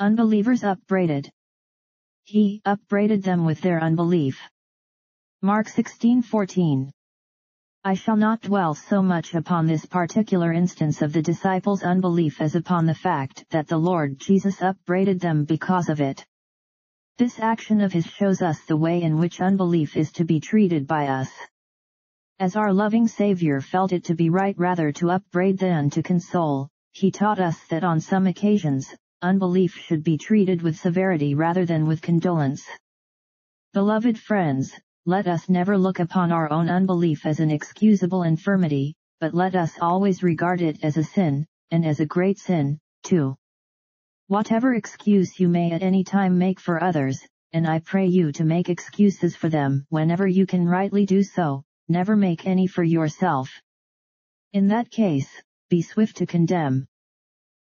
Unbelievers upbraided. He upbraided them with their unbelief. Mark 16:14. I shall not dwell so much upon this particular instance of the disciples' unbelief as upon the fact that the Lord Jesus upbraided them because of it. This action of his shows us the way in which unbelief is to be treated by us. As our loving Savior felt it to be right rather to upbraid than to console, he taught us that on some occasions, unbelief should be treated with severity rather than with condolence. Beloved friends, let us never look upon our own unbelief as an excusable infirmity, but let us always regard it as a sin, and as a great sin, too. Whatever excuse you may at any time make for others, and I pray you to make excuses for them whenever you can rightly do so, never make any for yourself. In that case, be swift to condemn.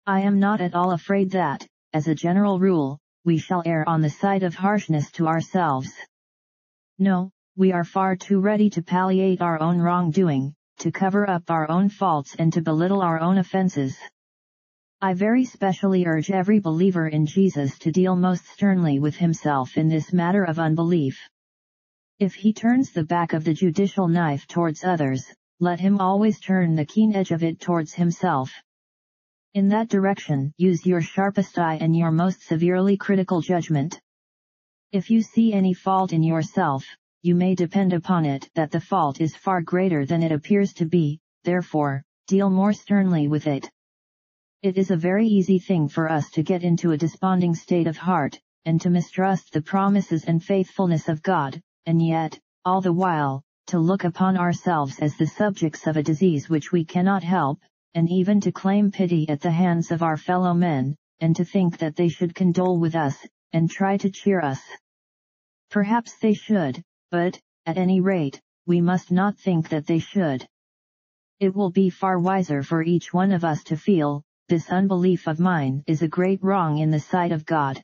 I am not at all afraid that, as a general rule, we shall err on the side of harshness to ourselves. No, we are far too ready to palliate our own wrongdoing, to cover up our own faults and to belittle our own offenses. I very specially urge every believer in Jesus to deal most sternly with himself in this matter of unbelief. If he turns the back of the judicial knife towards others, let him always turn the keen edge of it towards himself. In that direction, use your sharpest eye and your most severely critical judgment. If you see any fault in yourself, you may depend upon it that the fault is far greater than it appears to be, therefore, deal more sternly with it. It is a very easy thing for us to get into a desponding state of heart, and to mistrust the promises and faithfulness of God, and yet, all the while, to look upon ourselves as the subjects of a disease which we cannot help, and even to claim pity at the hands of our fellow men, and to think that they should condole with us, and try to cheer us. Perhaps they should, but, at any rate, we must not think that they should. It will be far wiser for each one of us to feel, this unbelief of mine is a great wrong in the sight of God.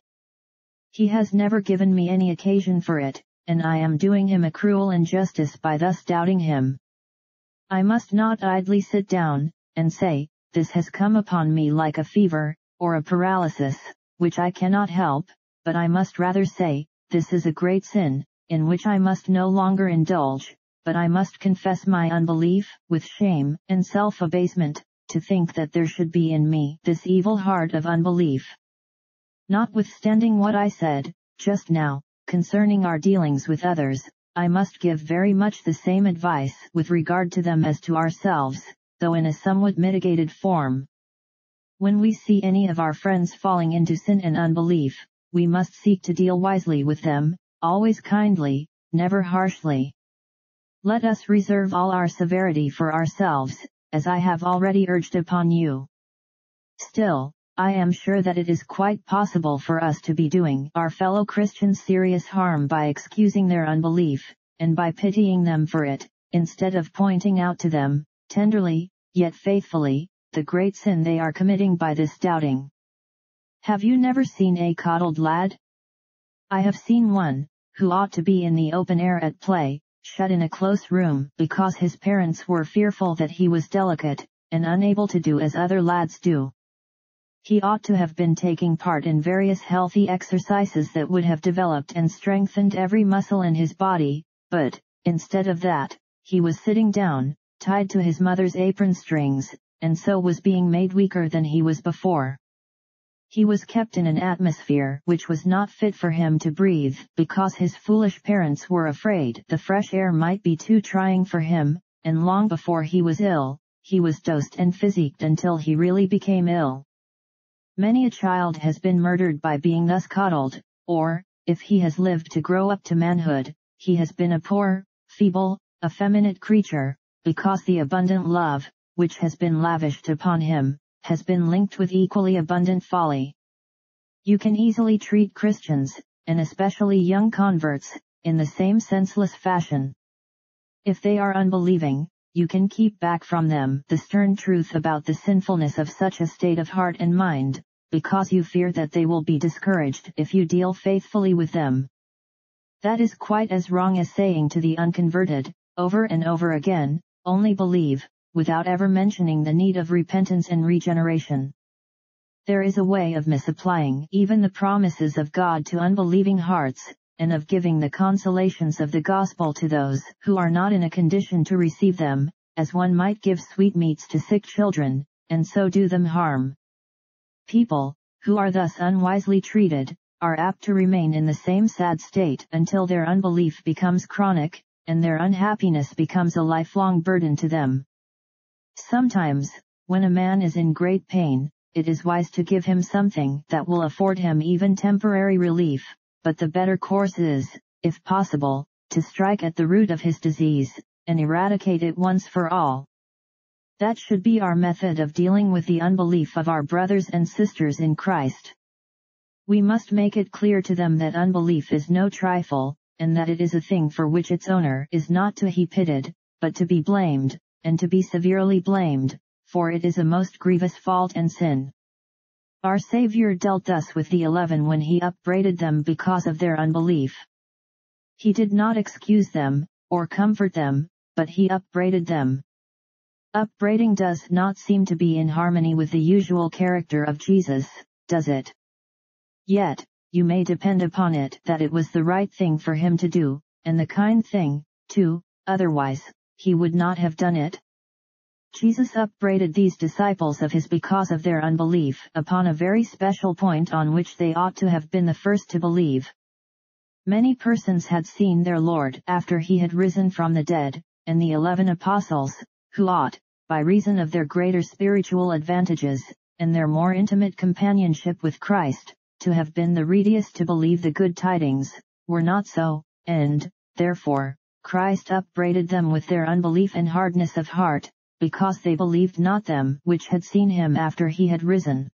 He has never given me any occasion for it, and I am doing him a cruel injustice by thus doubting him. I must not idly sit down, and say, this has come upon me like a fever, or a paralysis, which I cannot help, but I must rather say, this is a great sin, in which I must no longer indulge, but I must confess my unbelief, with shame, and self-abasement, to think that there should be in me this evil heart of unbelief. Notwithstanding what I said, just now, concerning our dealings with others, I must give very much the same advice with regard to them as to ourselves, though in a somewhat mitigated form. When we see any of our friends falling into sin and unbelief, we must seek to deal wisely with them, always kindly, never harshly. Let us reserve all our severity for ourselves, as I have already urged upon you. Still, I am sure that it is quite possible for us to be doing our fellow Christians serious harm by excusing their unbelief, and by pitying them for it, instead of pointing out to them, tenderly, yet faithfully, the great sin they are committing by this doubting. Have you never seen a coddled lad? I have seen one, who ought to be in the open air at play, shut in a close room because his parents were fearful that he was delicate, and unable to do as other lads do. He ought to have been taking part in various healthy exercises that would have developed and strengthened every muscle in his body, but, instead of that, he was sitting down, tied to his mother's apron strings, and so was being made weaker than he was before. He was kept in an atmosphere which was not fit for him to breathe, because his foolish parents were afraid the fresh air might be too trying for him, and long before he was ill, he was dosed and physicked until he really became ill. Many a child has been murdered by being thus coddled, or, if he has lived to grow up to manhood, he has been a poor, feeble, effeminate creature, because the abundant love, which has been lavished upon him, has been linked with equally abundant folly. You can easily treat Christians, and especially young converts, in the same senseless fashion. If they are unbelieving, you can keep back from them the stern truth about the sinfulness of such a state of heart and mind, because you fear that they will be discouraged if you deal faithfully with them. That is quite as wrong as saying to the unconverted, over and over again, only believe, without ever mentioning the need of repentance and regeneration. there is a way of misapplying even the promises of God to unbelieving hearts, and of giving the consolations of the gospel to those who are not in a condition to receive them, as one might give sweetmeats to sick children, and so do them harm. People, who are thus unwisely treated, are apt to remain in the same sad state until their unbelief becomes chronic, and their unhappiness becomes a lifelong burden to them. Sometimes, when a man is in great pain, it is wise to give him something that will afford him even temporary relief, but the better course is, if possible, to strike at the root of his disease, and eradicate it once for all. That should be our method of dealing with the unbelief of our brothers and sisters in Christ. We must make it clear to them that unbelief is no trifle, and that it is a thing for which its owner is not to be pitied, but to be blamed, and to be severely blamed, for it is a most grievous fault and sin. Our Savior dealt thus with the eleven when he upbraided them because of their unbelief. He did not excuse them, or comfort them, but he upbraided them. Upbraiding does not seem to be in harmony with the usual character of Jesus, does it? Yet, you may depend upon it that it was the right thing for him to do, and the kind thing, too, otherwise, he would not have done it. Jesus upbraided these disciples of his because of their unbelief upon a very special point on which they ought to have been the first to believe. Many persons had seen their Lord after he had risen from the dead, and the eleven apostles, who ought, by reason of their greater spiritual advantages, and their more intimate companionship with Christ, to have been the readiest to believe the good tidings, were not so, and, therefore, Christ upbraided them with their unbelief and hardness of heart, because they believed not them which had seen him after he had risen.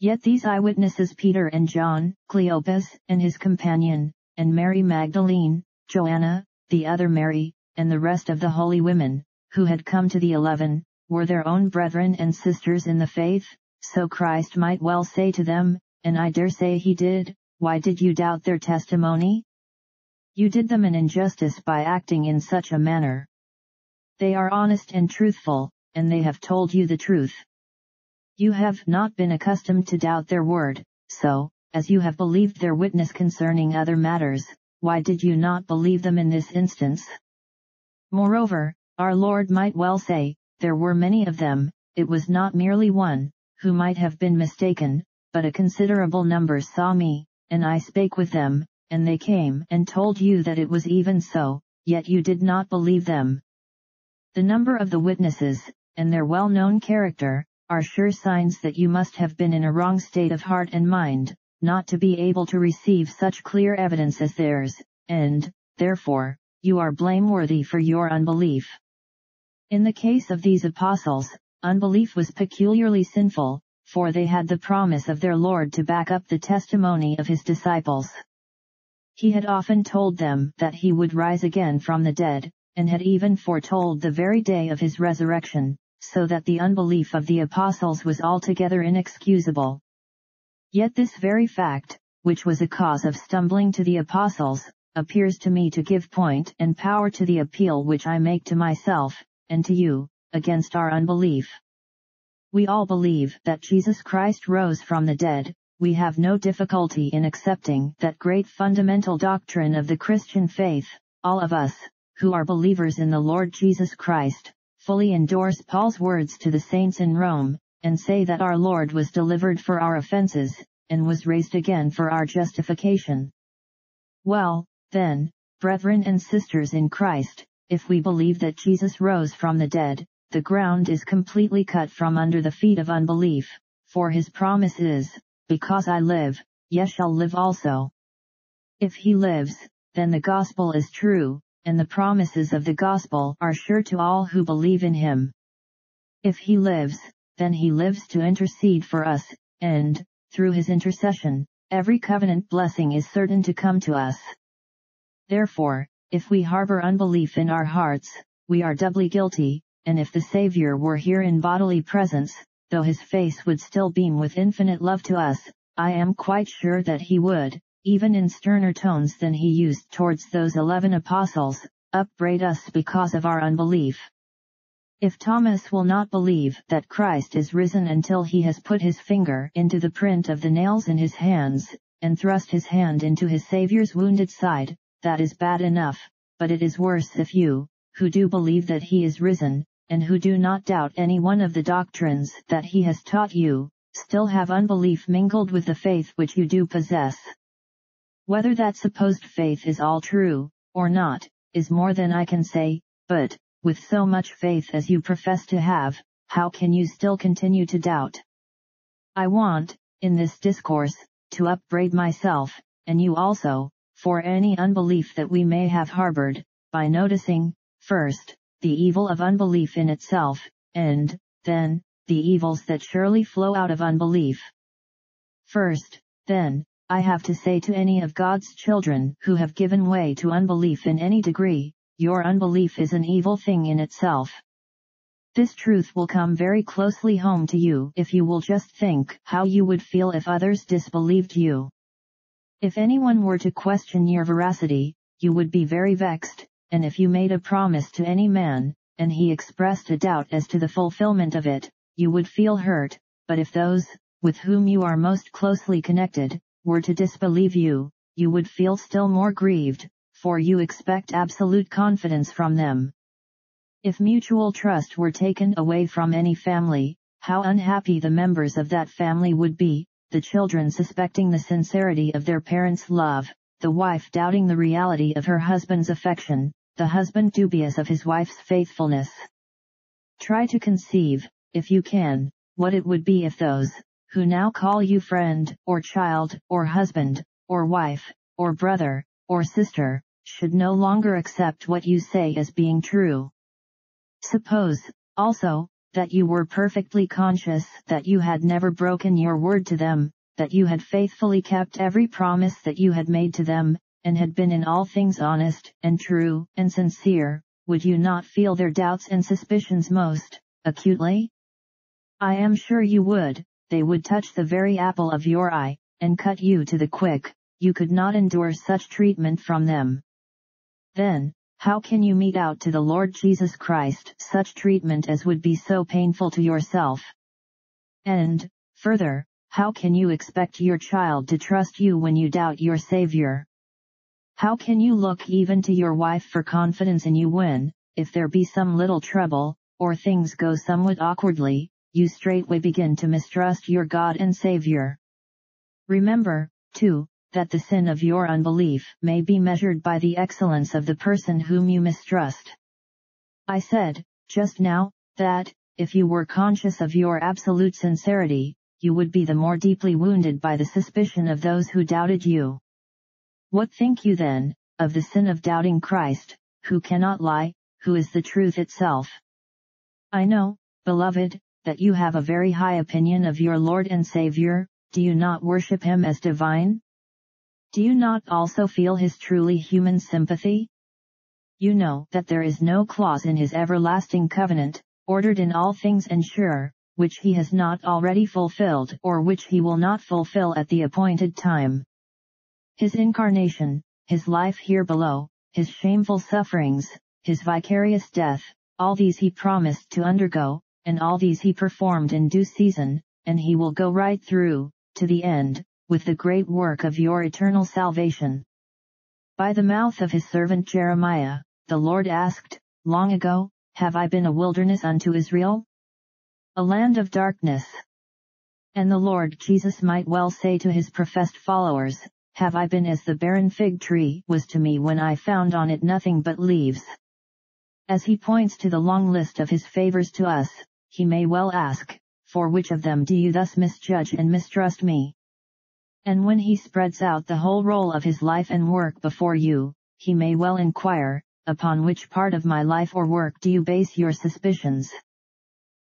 Yet these eyewitnesses Peter and John, Cleopas, and his companion, and Mary Magdalene, Joanna, the other Mary, and the rest of the holy women, who had come to the eleven, were their own brethren and sisters in the faith, so Christ might well say to them, and I dare say he did, why did you doubt their testimony? You did them an injustice by acting in such a manner. They are honest and truthful, and they have told you the truth. You have not been accustomed to doubt their word, so, as you have believed their witness concerning other matters, why did you not believe them in this instance? Moreover, our Lord might well say, there were many of them, it was not merely one, who might have been mistaken, but a considerable number saw me, and I spake with them, and they came and told you that it was even so, yet you did not believe them. The number of the witnesses, and their well-known character, are sure signs that you must have been in a wrong state of heart and mind, not to be able to receive such clear evidence as theirs, and, therefore, you are blameworthy for your unbelief. In the case of these apostles, unbelief was peculiarly sinful, for they had the promise of their Lord to back up the testimony of his disciples. He had often told them that he would rise again from the dead, and had even foretold the very day of his resurrection, so that the unbelief of the apostles was altogether inexcusable. Yet this very fact, which was a cause of stumbling to the apostles, appears to me to give point and power to the appeal which I make to myself, and to you, against our unbelief. We all believe that Jesus Christ rose from the dead, we have no difficulty in accepting that great fundamental doctrine of the Christian faith, all of us, who are believers in the Lord Jesus Christ, fully endorse Paul's words to the saints in Rome, and say that our Lord was delivered for our offenses, and was raised again for our justification. Well, then, brethren and sisters in Christ, if we believe that Jesus rose from the dead, the ground is completely cut from under the feet of unbelief, for his promise is, because I live, ye shall live also. If he lives, then the gospel is true, and the promises of the gospel are sure to all who believe in him. If he lives, then he lives to intercede for us, and, through his intercession, every covenant blessing is certain to come to us. Therefore, if we harbor unbelief in our hearts, we are doubly guilty, and if the Savior were here in bodily presence, though his face would still beam with infinite love to us, I am quite sure that he would, even in sterner tones than he used towards those eleven apostles, upbraid us because of our unbelief. If Thomas will not believe that Christ is risen until he has put his finger into the print of the nails in his hands, and thrust his hand into his Saviour's wounded side, that is bad enough, but it is worse if you, who do believe that he is risen, and who do not doubt any one of the doctrines that he has taught you, still have unbelief mingled with the faith which you do possess. Whether that supposed faith is all true, or not, is more than I can say, but, with so much faith as you profess to have, how can you still continue to doubt? I want, in this discourse, to upbraid myself, and you also, for any unbelief that we may have harbored, by noticing, first, the evil of unbelief in itself, and, then, the evils that surely flow out of unbelief. First, then, I have to say to any of God's children who have given way to unbelief in any degree, your unbelief is an evil thing in itself. This truth will come very closely home to you if you will just think how you would feel if others disbelieved you. If anyone were to question your veracity, you would be very vexed, and if you made a promise to any man, and he expressed a doubt as to the fulfillment of it, you would feel hurt, but if those, with whom you are most closely connected, were to disbelieve you, you would feel still more grieved, for you expect absolute confidence from them. If mutual trust were taken away from any family, how unhappy the members of that family would be, the children suspecting the sincerity of their parents' love, the wife doubting the reality of her husband's affection, the husband dubious of his wife's faithfulness. Try to conceive, if you can, what it would be if those, who now call you friend, or child, or husband, or wife, or brother, or sister, should no longer accept what you say as being true. Suppose, also, that you were perfectly conscious that you had never broken your word to them, that you had faithfully kept every promise that you had made to them, and had been in all things honest, and true, and sincere, would you not feel their doubts and suspicions most, acutely? I am sure you would, they would touch the very apple of your eye, and cut you to the quick, you could not endure such treatment from them. Then, how can you mete out to the Lord Jesus Christ such treatment as would be so painful to yourself? And, further, how can you expect your child to trust you when you doubt your Savior? How can you look even to your wife for confidence in you when, if there be some little trouble, or things go somewhat awkwardly, you straightway begin to mistrust your God and Savior? Remember, too, that the sin of your unbelief may be measured by the excellence of the person whom you mistrust. I said, just now, that, if you were conscious of your absolute sincerity, you would be the more deeply wounded by the suspicion of those who doubted you. What think you then, of the sin of doubting Christ, who cannot lie, who is the truth itself? I know, beloved, that you have a very high opinion of your Lord and Savior, do you not worship him as divine? Do you not also feel his truly human sympathy? You know that there is no clause in his everlasting covenant, ordered in all things and sure, which he has not already fulfilled or which he will not fulfill at the appointed time. His incarnation, his life here below, his shameful sufferings, his vicarious death, all these he promised to undergo, and all these he performed in due season, and he will go right through, to the end, with the great work of your eternal salvation. By the mouth of his servant Jeremiah, the Lord asked, Long ago, have I been a wilderness unto Israel? A land of darkness. And the Lord Jesus might well say to his professed followers, Have I been as the barren fig tree was to me when I found on it nothing but leaves? As he points to the long list of his favors to us, he may well ask, For which of them do you thus misjudge and mistrust me? And when he spreads out the whole roll of his life and work before you, he may well inquire, upon which part of my life or work do you base your suspicions?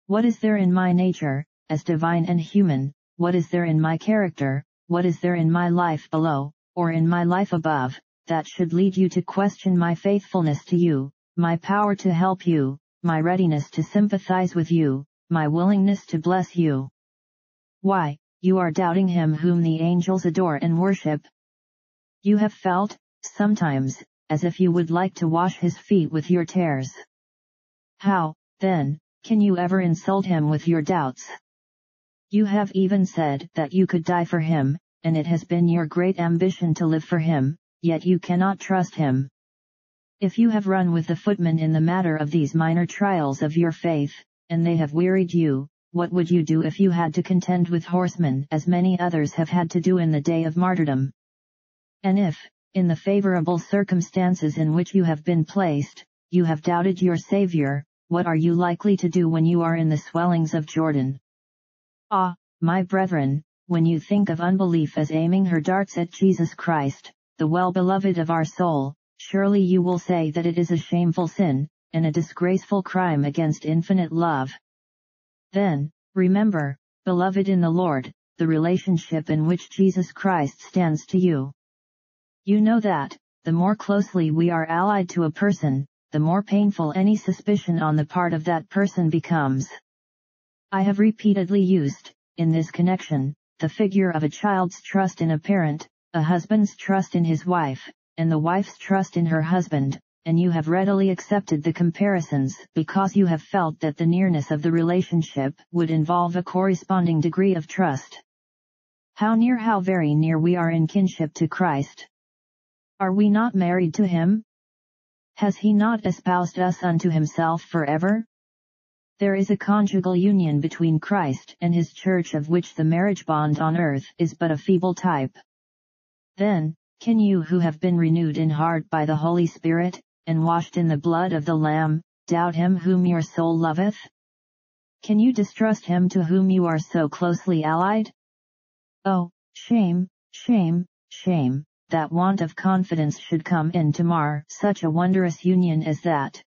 What is there in my nature, as divine and human, what is there in my character, what is there in my life below, or in my life above, that should lead you to question my faithfulness to you, my power to help you, my readiness to sympathize with you, my willingness to bless you? Why, you are doubting him whom the angels adore and worship. You have felt, sometimes, as if you would like to wash his feet with your tears. How, then, can you ever insult him with your doubts? You have even said that you could die for him, and it has been your great ambition to live for him, yet you cannot trust him. If you have run with the footman in the matter of these minor trials of your faith, and they have wearied you, what would you do if you had to contend with horsemen as many others have had to do in the day of martyrdom? And if, in the favorable circumstances in which you have been placed, you have doubted your Savior, what are you likely to do when you are in the swellings of Jordan? Ah, my brethren, when you think of unbelief as aiming her darts at Jesus Christ, the well-beloved of our soul, surely you will say that it is a shameful sin, and a disgraceful crime against infinite love. Then, remember, beloved in the Lord, the relationship in which Jesus Christ stands to you. You know that, the more closely we are allied to a person, the more painful any suspicion on the part of that person becomes. I have repeatedly used, in this connection, the figure of a child's trust in a parent, a husband's trust in his wife, and the wife's trust in her husband, and you have readily accepted the comparisons because you have felt that the nearness of the relationship would involve a corresponding degree of trust. How near how very near we are in kinship to Christ. Are we not married to him? Has he not espoused us unto himself forever? There is a conjugal union between Christ and his church of which the marriage bond on earth is but a feeble type. Then, can you who have been renewed in heart by the Holy Spirit, and washed in the blood of the Lamb, doubt him whom your soul loveth? Can you distrust him to whom you are so closely allied? Oh, shame, shame, shame, that want of confidence should come in to mar such a wondrous union as that.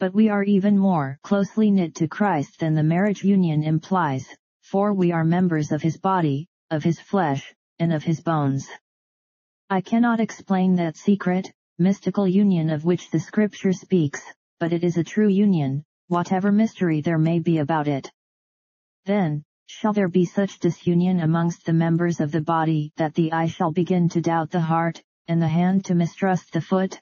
But we are even more closely knit to Christ than the marriage union implies, for we are members of his body, of his flesh, and of his bones. I cannot explain that secret, mystical union of which the scripture speaks, but it is a true union, whatever mystery there may be about it. Then, shall there be such disunion amongst the members of the body that the eye shall begin to doubt the heart, and the hand to mistrust the foot?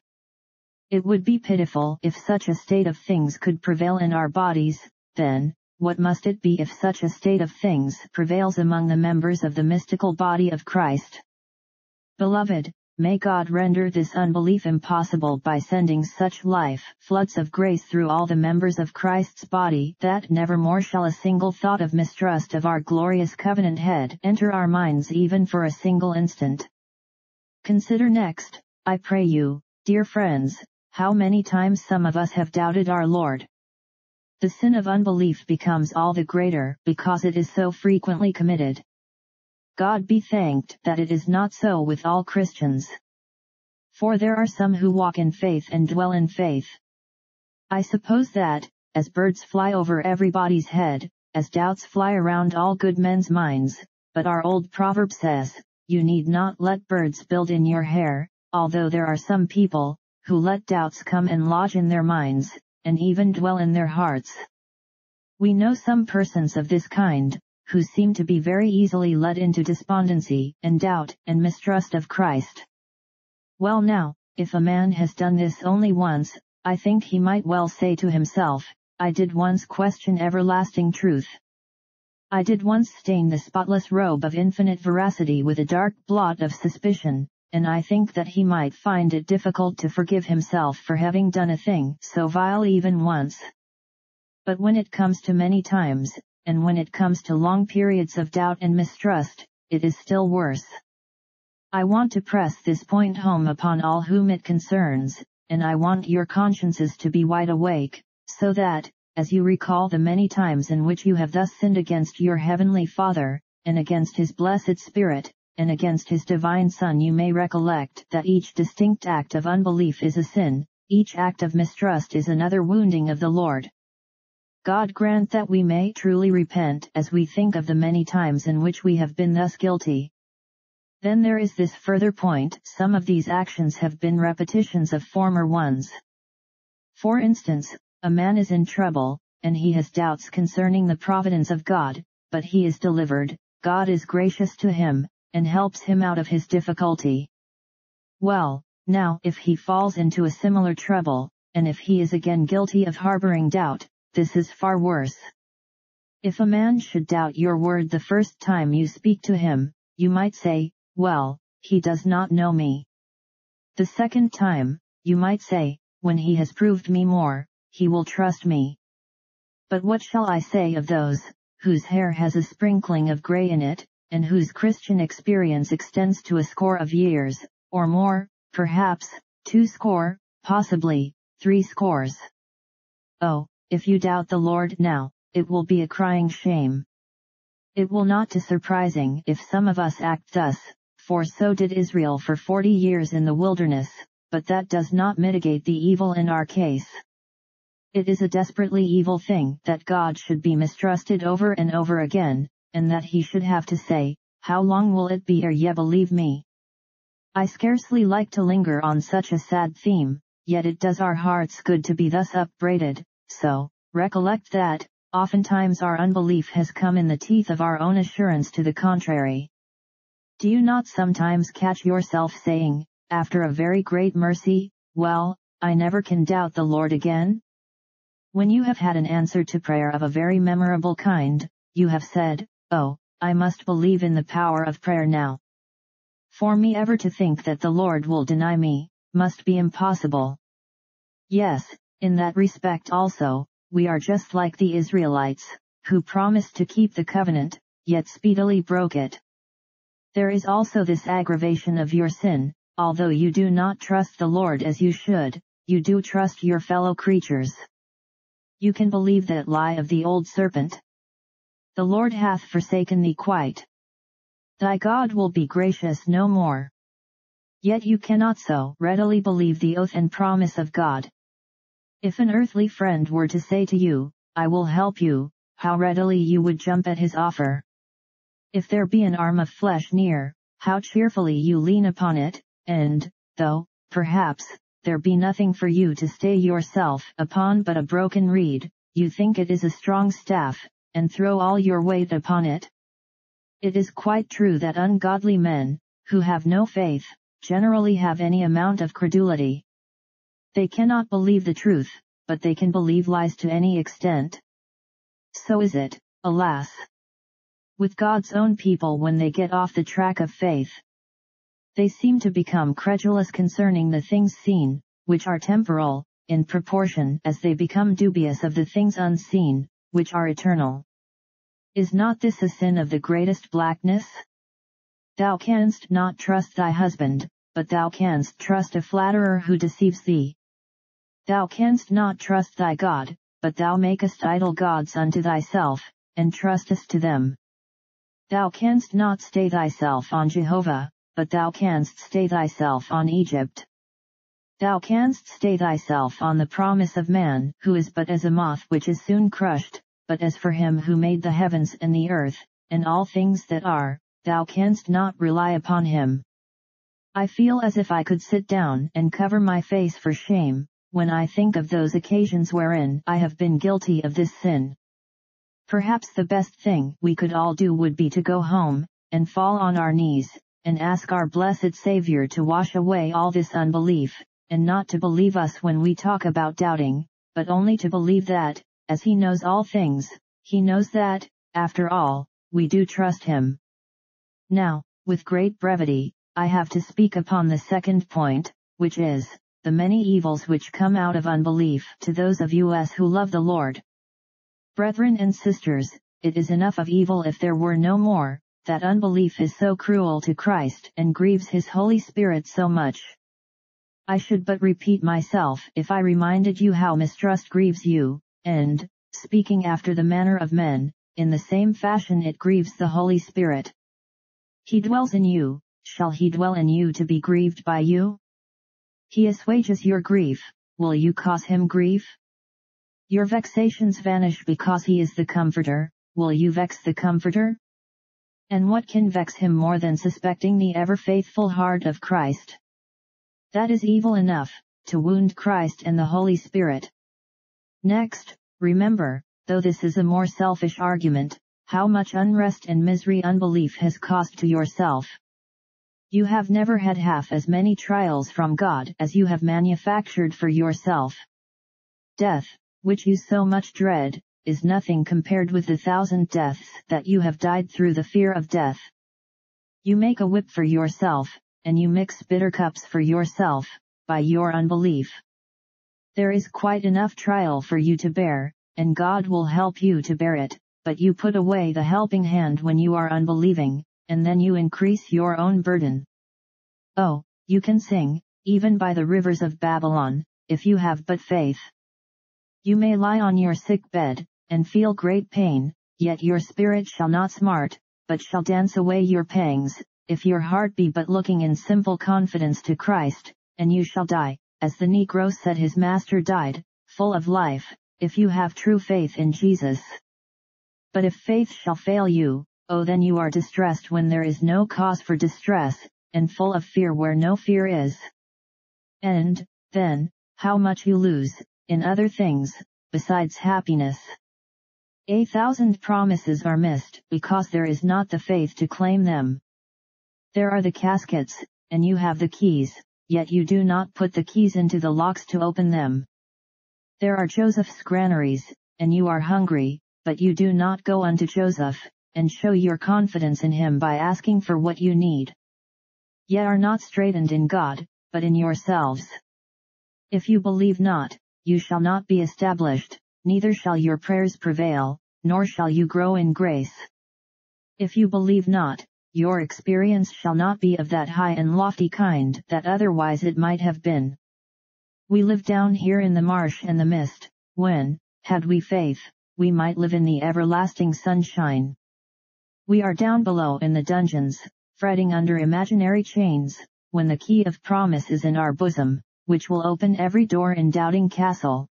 It would be pitiful if such a state of things could prevail in our bodies, then, what must it be if such a state of things prevails among the members of the mystical body of Christ? Beloved, may God render this unbelief impossible by sending such life floods of grace through all the members of Christ's body that nevermore shall a single thought of mistrust of our glorious covenant head enter our minds even for a single instant. Consider next, I pray you, dear friends, how many times some of us have doubted our Lord. The sin of unbelief becomes all the greater because it is so frequently committed. God be thanked that it is not so with all Christians. For there are some who walk in faith and dwell in faith. I suppose that, as birds fly over everybody's head, as doubts fly around all good men's minds, but our old proverb says, you need not let birds build in your hair, although there are some people, who let doubts come and lodge in their minds, and even dwell in their hearts. We know some persons of this kind, who seem to be very easily led into despondency, and doubt, and mistrust of Christ. Well now, if a man has done this only once, I think he might well say to himself, I did once question everlasting truth. I did once stain the spotless robe of infinite veracity with a dark blot of suspicion, and I think that he might find it difficult to forgive himself for having done a thing so vile even once. But when it comes to many times, and when it comes to long periods of doubt and mistrust, it is still worse. I want to press this point home upon all whom it concerns, and I want your consciences to be wide awake, so that, as you recall the many times in which you have thus sinned against your heavenly Father, and against his blessed Spirit, and against his divine Son you may recollect that each distinct act of unbelief is a sin, each act of mistrust is another wounding of the Lord. God grant that we may truly repent as we think of the many times in which we have been thus guilty. Then there is this further point, some of these actions have been repetitions of former ones. For instance, a man is in trouble, and he has doubts concerning the providence of God, but he is delivered, God is gracious to him, and helps him out of his difficulty. Well, now if he falls into a similar trouble, and if he is again guilty of harboring doubt, this is far worse. If a man should doubt your word the first time you speak to him, you might say, well, he does not know me. The second time, you might say, when he has proved me more, he will trust me. But what shall I say of those, whose hair has a sprinkling of gray in it, and whose Christian experience extends to a score of years, or more, perhaps, two score, possibly, three scores. Oh, if you doubt the Lord now, it will be a crying shame. It will not be surprising if some of us act thus, for so did Israel for forty years in the wilderness, but that does not mitigate the evil in our case. It is a desperately evil thing that God should be mistrusted over and over again, and that he should have to say, How long will it be ere ye believe me? I scarcely like to linger on such a sad theme, yet it does our hearts good to be thus upbraided, so, recollect that, oftentimes our unbelief has come in the teeth of our own assurance to the contrary. Do you not sometimes catch yourself saying, after a very great mercy, well, I never can doubt the Lord again? When you have had an answer to prayer of a very memorable kind, you have said, Oh, I must believe in the power of prayer now. For me ever to think that the Lord will deny me, must be impossible. Yes, in that respect also, we are just like the Israelites, who promised to keep the covenant, yet speedily broke it. There is also this aggravation of your sin, although you do not trust the Lord as you should, you do trust your fellow creatures. You can believe that lie of the old serpent. The Lord hath forsaken thee quite. Thy God will be gracious no more. Yet you cannot so readily believe the oath and promise of God. If an earthly friend were to say to you, I will help you, how readily you would jump at his offer. If there be an arm of flesh near, how cheerfully you lean upon it, and, though, perhaps, there be nothing for you to stay yourself upon but a broken reed, you think it is a strong staff, and throw all your weight upon it? It is quite true that ungodly men, who have no faith, generally have any amount of credulity. They cannot believe the truth, but they can believe lies to any extent. So is it, alas. With God's own people when they get off the track of faith, they seem to become credulous concerning the things seen, which are temporal, in proportion as they become dubious of the things unseen, which are eternal. Is not this a sin of the greatest blackness? Thou canst not trust thy husband, but thou canst trust a flatterer who deceives thee. Thou canst not trust thy God, but thou makest idol gods unto thyself, and trustest to them. Thou canst not stay thyself on Jehovah, but thou canst stay thyself on Egypt. Thou canst stay thyself on the promise of man, who is but as a moth which is soon crushed, but as for him who made the heavens and the earth, and all things that are, thou canst not rely upon him. I feel as if I could sit down and cover my face for shame, when I think of those occasions wherein I have been guilty of this sin. Perhaps the best thing we could all do would be to go home, and fall on our knees, and ask our blessed Savior to wash away all this unbelief, and not to believe us when we talk about doubting, but only to believe that, as he knows all things, he knows that, after all, we do trust him. Now, with great brevity, I have to speak upon the second point, which is, the many evils which come out of unbelief to those of us who love the Lord. Brethren and sisters, it is enough of evil if there were no more, that unbelief is so cruel to Christ and grieves his Holy Spirit so much. I should but repeat myself if I reminded you how mistrust grieves you, and, speaking after the manner of men, in the same fashion it grieves the Holy Spirit. He dwells in you, shall he dwell in you to be grieved by you? He assuages your grief, will you cause him grief? Your vexations vanish because he is the comforter, will you vex the comforter? And what can vex him more than suspecting the ever-faithful heart of Christ? That is evil enough, to wound Christ and the Holy Spirit. Next, remember, though this is a more selfish argument, how much unrest and misery unbelief has cost to yourself. You have never had half as many trials from God as you have manufactured for yourself. Death, which you so much dread, is nothing compared with the thousand deaths that you have died through the fear of death. You make a whip for yourself, and you mix bitter cups for yourself, by your unbelief. There is quite enough trial for you to bear, and God will help you to bear it, but you put away the helping hand when you are unbelieving, and then you increase your own burden. Oh, you can sing, even by the rivers of Babylon, if you have but faith. You may lie on your sick bed, and feel great pain, yet your spirit shall not smart, but shall dance away your pangs, if your heart be but looking in simple confidence to Christ, and you shall die, as the Negro said his master died, full of life, if you have true faith in Jesus. But if faith shall fail you, oh then you are distressed when there is no cause for distress, and full of fear where no fear is. And, then, how much you lose, in other things, besides happiness. A thousand promises are missed, because there is not the faith to claim them. There are the caskets, and you have the keys, yet you do not put the keys into the locks to open them. There are Joseph's granaries, and you are hungry, but you do not go unto Joseph, and show your confidence in him by asking for what you need. Yet are not straitened in God, but in yourselves. If you believe not, you shall not be established, neither shall your prayers prevail, nor shall you grow in grace. If you believe not, your experience shall not be of that high and lofty kind that otherwise it might have been. We live down here in the marsh and the mist, when, had we faith, we might live in the everlasting sunshine. We are down below in the dungeons, fretting under imaginary chains, when the key of promise is in our bosom, which will open every door in Doubting Castle.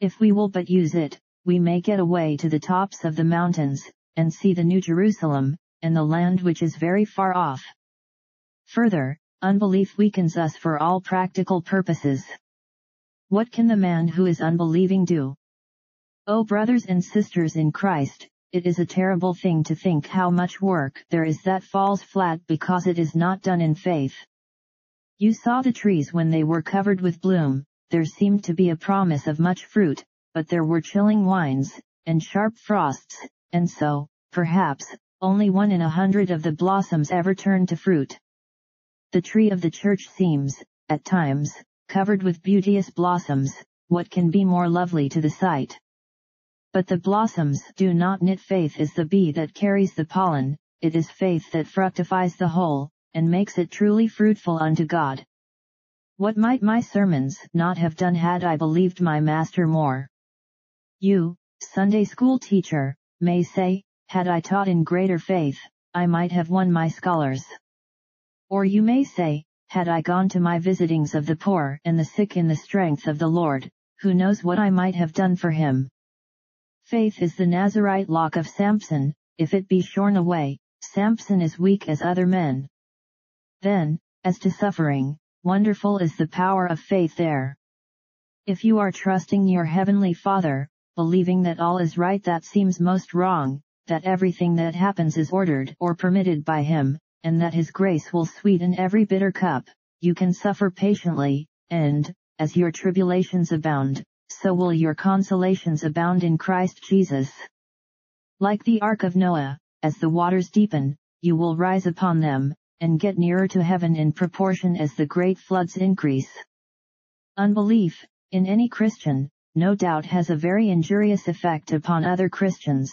If we will but use it, we may get away to the tops of the mountains, and see the New Jerusalem, and the land which is very far off. Further, unbelief weakens us for all practical purposes. What can the man who is unbelieving do? Oh brothers and sisters in Christ, it is a terrible thing to think how much work there is that falls flat because it is not done in faith. You saw the trees when they were covered with bloom, there seemed to be a promise of much fruit, but there were chilling winds, and sharp frosts, and so, perhaps, only one in a hundred of the blossoms ever turn to fruit. The tree of the church seems, at times, covered with beauteous blossoms, what can be more lovely to the sight? But the blossoms do not knit faith is the bee that carries the pollen, it is faith that fructifies the whole, and makes it truly fruitful unto God. What might my sermons not have done had I believed my master more? You, Sunday school teacher, may say, had I taught in greater faith, I might have won my scholars. Or you may say, had I gone to my visitings of the poor and the sick in the strength of the Lord, who knows what I might have done for him. Faith is the Nazarite lock of Samson, if it be shorn away, Samson is weak as other men. Then, as to suffering, wonderful is the power of faith there. If you are trusting your heavenly Father, believing that all is right that seems most wrong, that everything that happens is ordered or permitted by Him, and that His grace will sweeten every bitter cup, you can suffer patiently, and, as your tribulations abound, so will your consolations abound in Christ Jesus. Like the ark of Noah, as the waters deepen, you will rise upon them, and get nearer to heaven in proportion as the great floods increase. Unbelief, in any Christian, no doubt has a very injurious effect upon other Christians.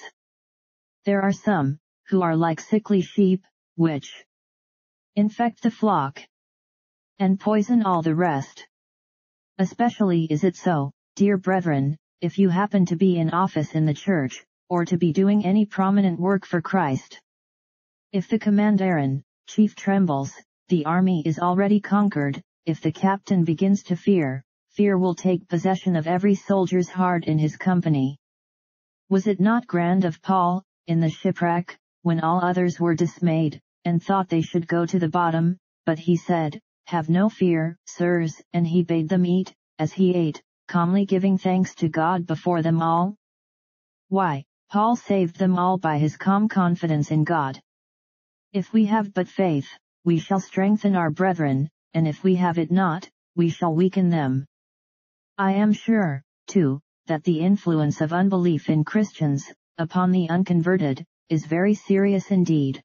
There are some, who are like sickly sheep, which infect the flock and poison all the rest. Especially is it so, dear brethren, if you happen to be in office in the church, or to be doing any prominent work for Christ. If the commanderin, chief trembles, the army is already conquered, if the captain begins to fear, fear will take possession of every soldier's heart in his company. Was it not grand of Paul, in the shipwreck, when all others were dismayed, and thought they should go to the bottom, but he said, Have no fear, sirs, and he bade them eat, as he ate, calmly giving thanks to God before them all? Why, Paul saved them all by his calm confidence in God. If we have but faith, we shall strengthen our brethren, and if we have it not, we shall weaken them. I am sure, too, that the influence of unbelief in Christians, upon the unconverted, is very serious indeed.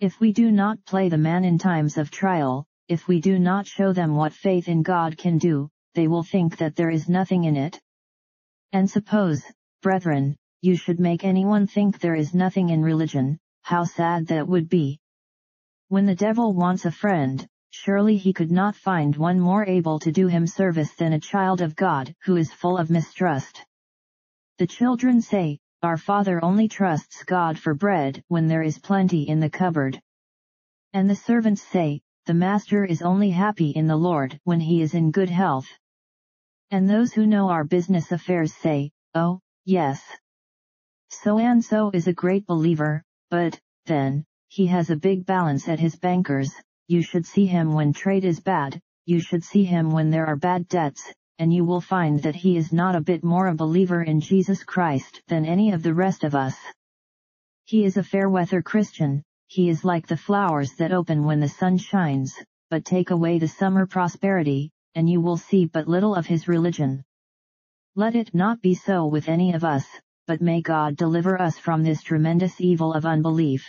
If we do not play the man in times of trial, if we do not show them what faith in God can do, they will think that there is nothing in it. And suppose, brethren, you should make anyone think there is nothing in religion, how sad that would be. When the devil wants a friend, surely he could not find one more able to do him service than a child of God who is full of mistrust. The children say, Our father only trusts God for bread when there is plenty in the cupboard. And the servants say, The master is only happy in the Lord when he is in good health. And those who know our business affairs say, Oh, yes. So and so is a great believer, but, then, he has a big balance at his bankers, you should see him when trade is bad, you should see him when there are bad debts, and you will find that he is not a bit more a believer in Jesus Christ than any of the rest of us. He is a fair weather Christian, he is like the flowers that open when the sun shines, but take away the summer prosperity, and you will see but little of his religion. Let it not be so with any of us, but may God deliver us from this tremendous evil of unbelief.